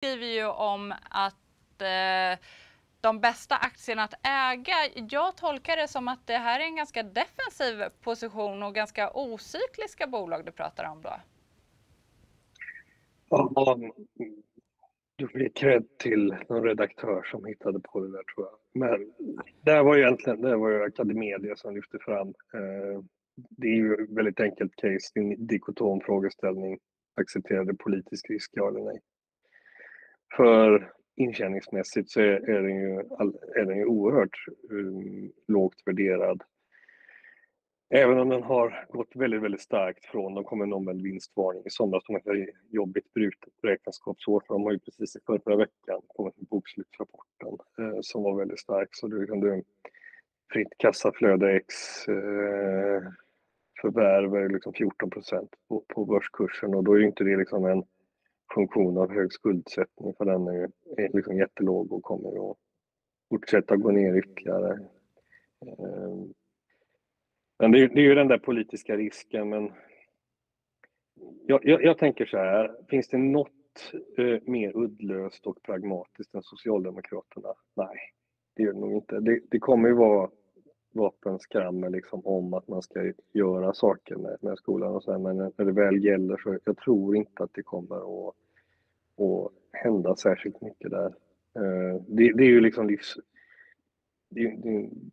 skriver ju om att eh, de bästa aktierna att äga. Jag tolkar det som att det här är en ganska defensiv position och ganska ocykliska bolag du pratar om då. Ja, du får ge cred till någon redaktör som hittade på det där tror jag. Men det här var ju egentligen det var ju Academedia som lyfte fram. Eh, det är ju ett väldigt enkelt case, det är en dikotom frågeställning. Accepterade politisk risk, ja eller nej? För intjäningsmässigt så är, är, den, ju, är den ju oerhört um, lågt värderad. Även om den har gått väldigt, väldigt starkt från, de kom en omvänd vinstvarning i somras, de har jobbigt brutet räkenskapsår, för de har ju precis i förra veckan kommit med bokslutsrapporten eh, som var väldigt stark. Så du kunde fritt kassaflöde X eh, förvärv är liksom 14 procent på, på börskursen och då är inte det liksom en funktion av hög skuldsättning för den är, är liksom jättelåg och kommer att fortsätta gå ner ytterligare. Ehm, men det är, det är ju den där politiska risken men jag, jag, jag tänker så här, finns det något eh, mer uddlöst och pragmatiskt än Socialdemokraterna? Nej, det gör det nog inte. Det, det kommer ju vara vapenskrammel liksom om att man ska göra saker med, med skolan och så här, men när det väl gäller så jag tror inte att det kommer att, att hända särskilt mycket där. Eh, det, det är ju liksom livs... Det är, det är en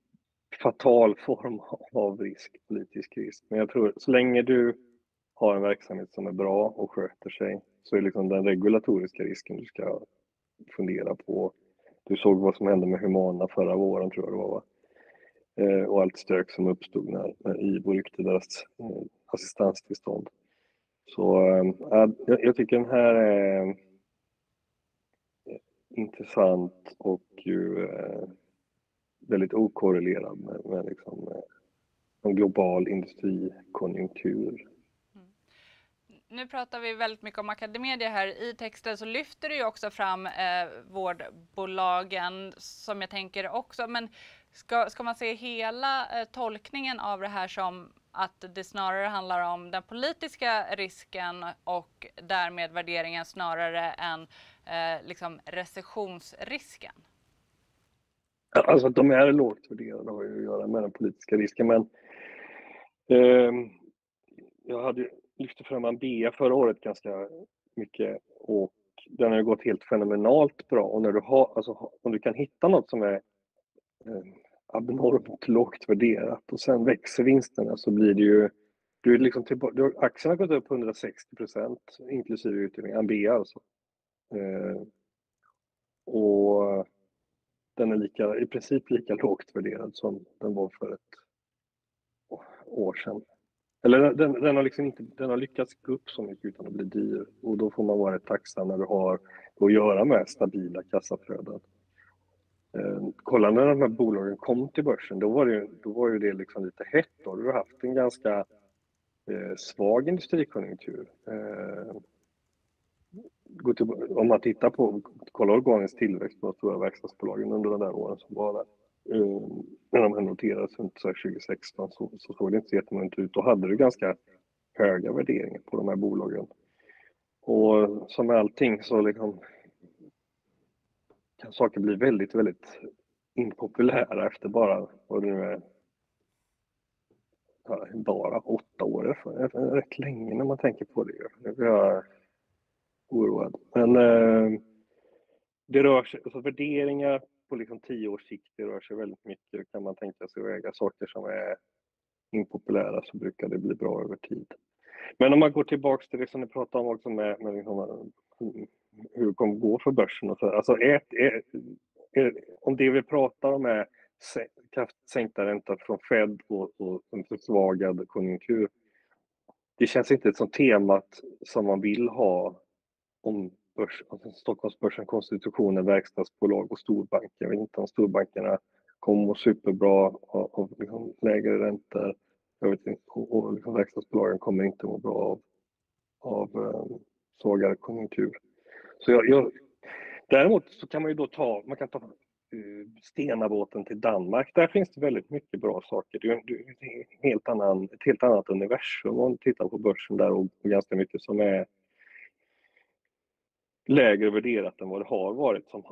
fatal form av risk, politisk risk. Men jag tror så länge du har en verksamhet som är bra och sköter sig så är liksom den regulatoriska risken du ska fundera på. Du såg vad som hände med Humana förra våren tror jag det var va? Eh, och allt stök som uppstod när, när IVO ryckte deras eh, assistanstillstånd. Så äh, jag, jag, tycker den här är eh, intressant och ju äh, väldigt okorrelerad med, med liksom, en global industrikonjunktur. Mm. Nu pratar vi väldigt mycket om Academedia här. I texten så lyfter du ju också fram eh, vårdbolagen som jag tänker också, men Ska, ska man se hela eh, tolkningen av det här som att det snarare handlar om den politiska risken och därmed värderingen snarare än eh, liksom recessionsrisken? Alltså att de är lågt värderade har ju att göra med den politiska risken men eh, jag hade lyft fram Ambea förra året ganska mycket och den har gått helt fenomenalt bra och när du har, alltså om du kan hitta något som är eh, abnormt lågt värderat och sen växer vinsterna så blir det ju du är liksom tillbaka, du har, aktien har gått upp 160 procent inklusive utdelning, Ambea alltså. Eh, och den är lika, i princip lika lågt värderad som den var för ett år sedan. Eller den, den, har liksom inte, den har lyckats gå upp så mycket utan att bli dyr och då får man vara tacksam när du har att göra med stabila kassaflöden. Eh, kolla när de här bolagen kom till börsen, då var det, då var ju det liksom lite hett. Då. Du haft en ganska eh, svag industrikonjunktur. Eh, om man tittar på, kolla organisk tillväxt på de stora verkstadsbolagen under de där åren som var där. Eh, när de noterades runt 2016 så, så såg det inte så jättemycket ut. Då hade du ganska höga värderingar på de här bolagen. Och som med allting så liksom kan saker bli väldigt, väldigt impopulära efter bara, vad det nu är, bara åtta år. Rätt länge när man tänker på det. Nu blir jag oroad. Men eh, det rör sig, alltså värderingar på liksom tio års sikt, det rör sig väldigt mycket. Kan man tänka sig att äga saker som är impopulära så brukar det bli bra över tid. Men om man går tillbaks till det som ni pratade om också med, med liksom, hur det kommer gå för börsen och så. Alltså är, är, är, om det vi pratar om är kraftigt sänkta räntor från Fed och, och en försvagad konjunktur. Det känns inte som temat som man vill ha om börs, alltså Stockholmsbörsen, konstitutionen, verkstadsbolag och storbanker. Jag vet inte om storbankerna kommer må superbra av, av liksom lägre räntor. Jag vet inte, och, och liksom verkstadsbolagen kommer inte må bra av, av um, svagare konjunktur. Så jag, jag, däremot så kan man ju då ta, man kan ta uh, Stenabåten till Danmark. Där finns det väldigt mycket bra saker. Det är, det är helt annan, ett helt annat universum om man tittar på börsen där och ganska mycket som är lägre värderat än vad det har varit. Som,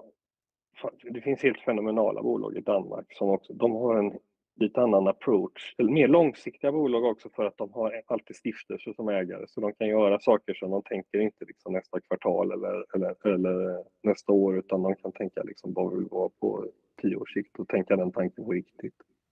det finns helt fenomenala bolag i Danmark som också, de har en lite annan approach, eller mer långsiktiga bolag också för att de har alltid stiftelser som ägare så de kan göra saker som de tänker inte liksom nästa kvartal eller, eller, eller nästa år utan de kan tänka liksom vad vi vill vara på tio års sikt och tänka den tanken på riktigt.